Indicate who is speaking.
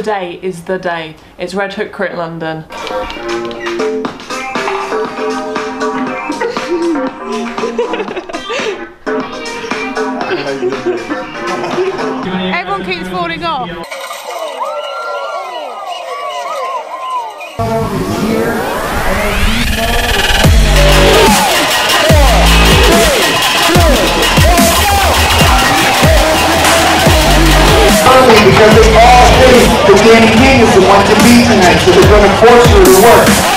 Speaker 1: today is the day. It's Red Hook Crit London.
Speaker 2: Everyone keeps falling off.
Speaker 3: because they all think Danny King is the one to beat tonight, so they're going to force her to work.